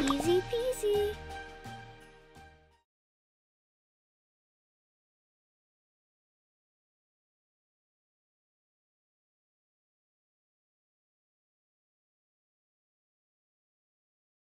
Easy peasy.